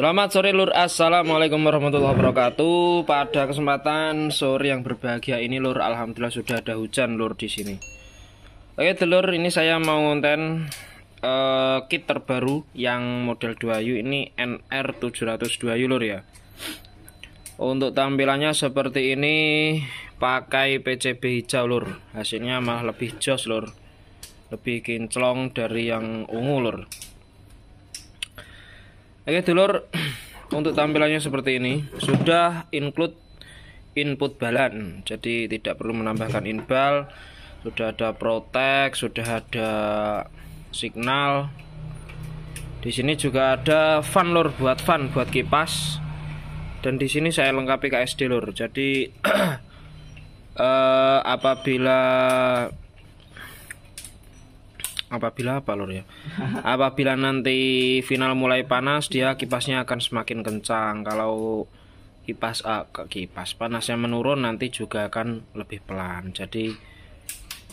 Selamat sore Lur, Assalamualaikum warahmatullahi wabarakatuh. Pada kesempatan sore yang berbahagia ini Lur, Alhamdulillah sudah ada hujan Lur di sini. Oke Lur, ini saya mau ngonten uh, kit terbaru yang model 2U ini NR702U Lur ya. Untuk tampilannya seperti ini pakai PCB hijau Lur. Hasilnya malah lebih jos Lur. Lebih kinclong dari yang ungu Lur. Oke dulur untuk tampilannya seperti ini sudah include input balan. Jadi tidak perlu menambahkan inbal. Sudah ada protek sudah ada signal. Di sini juga ada fan lur buat fan buat kipas. Dan di sini saya lengkapi KSD lur. Jadi eh, apabila apabila apa lor ya? Apabila nanti final mulai panas dia kipasnya akan semakin kencang. Kalau kipas uh, kipas panasnya menurun nanti juga akan lebih pelan. Jadi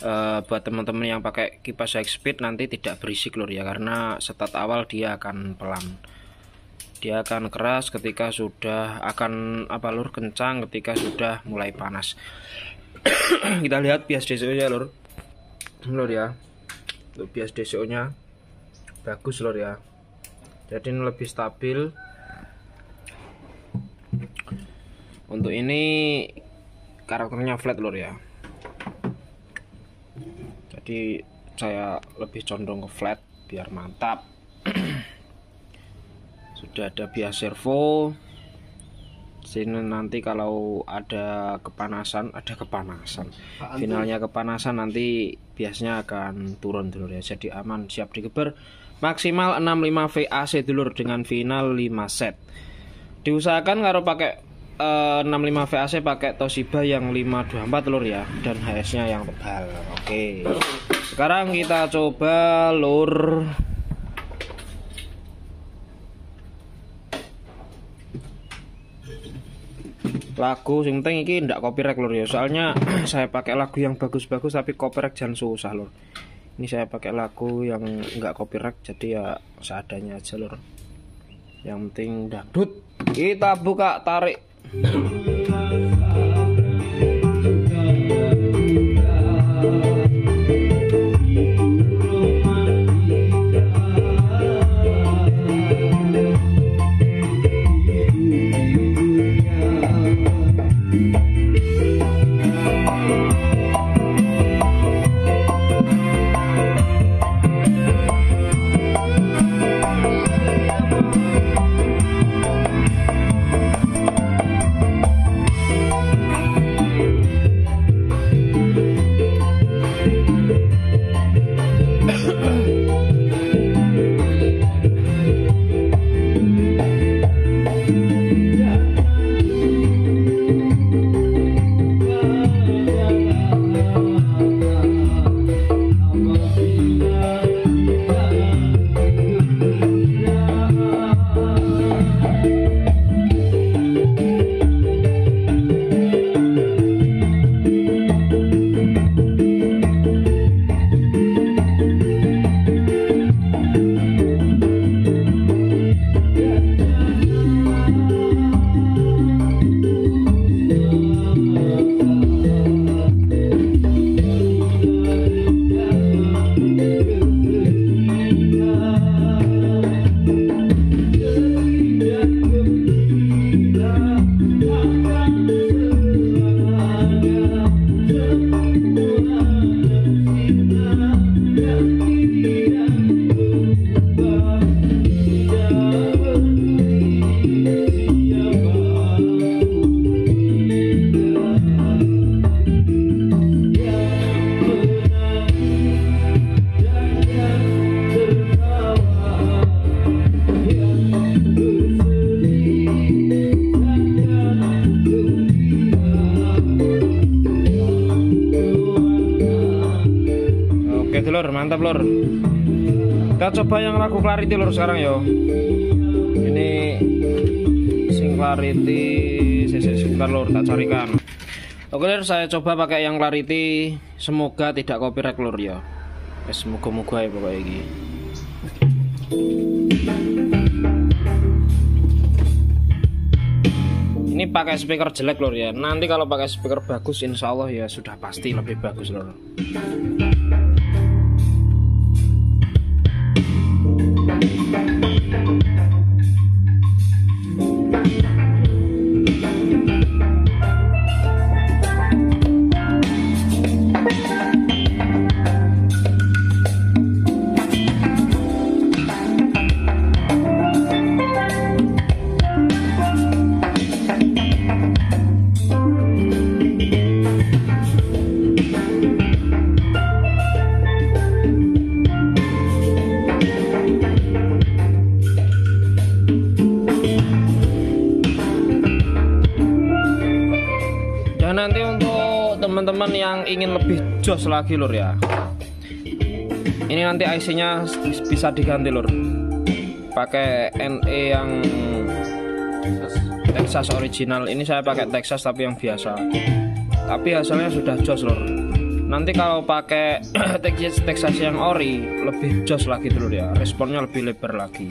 uh, buat teman-teman yang pakai kipas high speed nanti tidak berisik lor ya. Karena start awal dia akan pelan. Dia akan keras ketika sudah akan apa lur kencang ketika sudah mulai panas. Kita lihat bias DCO ya lur. Lur ya untuk bias DCO nya bagus lor ya. Jadi ini lebih stabil. Untuk ini karakternya flat lor ya. Jadi saya lebih condong ke flat biar mantap. Sudah ada bias servo sini nanti kalau ada kepanasan ada kepanasan. Finalnya kepanasan nanti biasanya akan turun dulu ya. Jadi aman siap digeber. Maksimal 65 VAC dulur dengan final 5 set. Diusahakan kalau pakai uh, 65 VAC pakai Toshiba yang 524 telur ya dan HS nya yang tebal. Oke. Sekarang kita coba lur lagu sing penting iki ndak copyright lur ya. Soalnya saya pakai lagu yang bagus-bagus tapi copyright jangan susah lur. Ini saya pakai lagu yang enggak copyright jadi ya seadanya aja lur. Yang penting dangdut kita buka tarik lor mantap lor kita coba yang lagu clarity lor sekarang yo. Ini sing clarity sebentar lor tak carikan. Oke lor saya coba pakai yang clarity. Semoga tidak copyright lor ya semoga moga ya pokoknya ini ini pakai speaker jelek lor ya. Nanti kalau pakai speaker bagus insya Allah ya sudah pasti lebih bagus lor ingin lebih jos lagi lur ya. Ini nanti IC nya bisa diganti lur. Pakai NE yang Texas original. Ini saya pakai Texas tapi yang biasa. Tapi hasilnya sudah jos lur. Nanti kalau pakai Texas, yang ori lebih jos lagi dulu ya. Responnya lebih lebar lagi.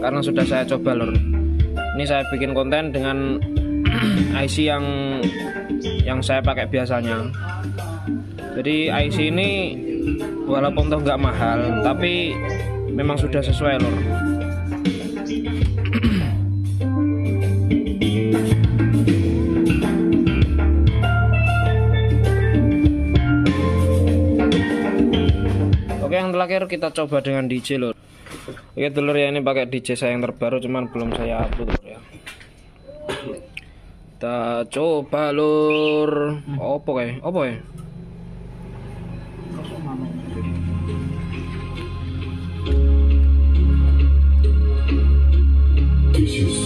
Karena sudah saya coba lur. Ini saya bikin konten dengan IC yang yang saya pakai biasanya. Jadi IC ini walaupun toh nggak mahal tapi memang sudah sesuai lor Oke yang terakhir kita coba dengan DJ lor Oke telur ya ini pakai DJ saya yang terbaru cuman belum saya upload ya kita coba lur. Opo kae? Opo ya This is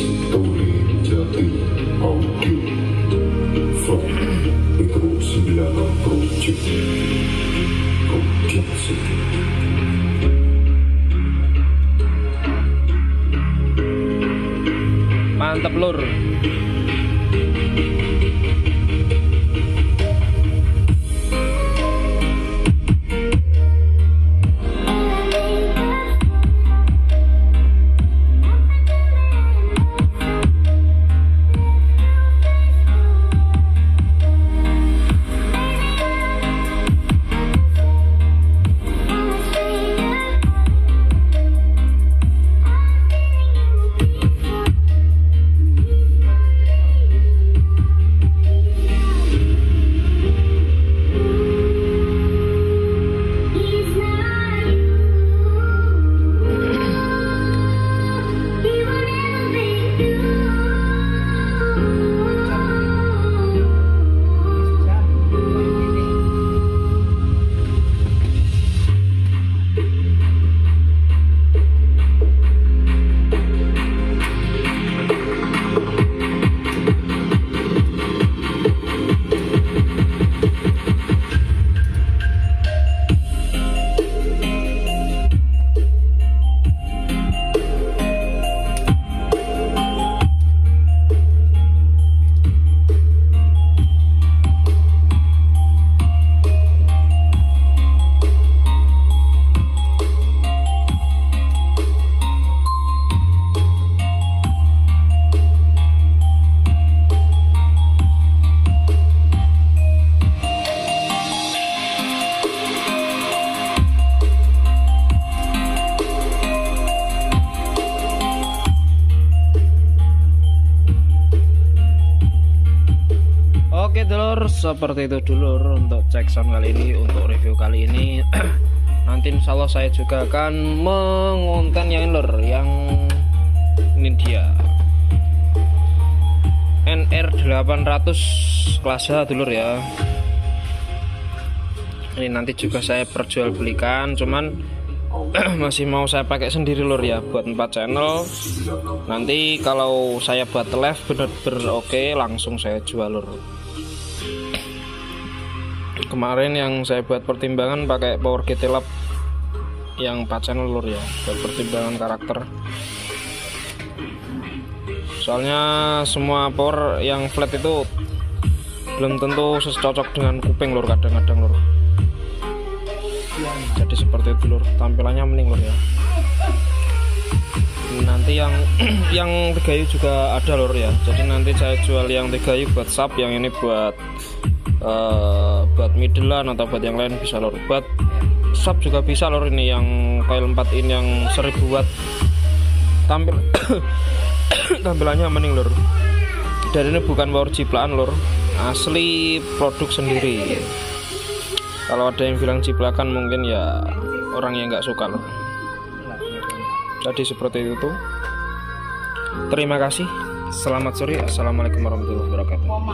seperti itu dulu untuk cek sound kali ini, untuk review kali ini. Nanti insya Allah saya juga akan mengonten yang lur, yang ini dia NR 800 kelas H dulur ya. Ini nanti juga saya perjualbelikan, cuman masih mau saya pakai sendiri lur ya buat 4 channel nanti kalau saya buat live bener-bener oke langsung saya jual lur kemarin yang saya buat pertimbangan pakai power GT Lab yang 4 channel lur ya buat pertimbangan karakter. Soalnya semua power yang flat itu belum tentu cocok dengan kuping lur kadang-kadang lur. Jadi seperti itu lur tampilannya mending lur ya nanti yang yang tiga juga ada lor ya. Jadi nanti saya jual yang tiga buat sub yang ini buat eh, buat middlean atau buat yang lain bisa lor. Buat sub juga bisa lor ini yang coil 4 in yang 1000 watt. Tampil tampilannya mending lor. Dan ini bukan power ciplaan lor asli produk sendiri. Kalau ada yang bilang ciplakan mungkin ya orang yang nggak suka lor jadi seperti itu terima kasih. Selamat sore. Assalamualaikum warahmatullahi wabarakatuh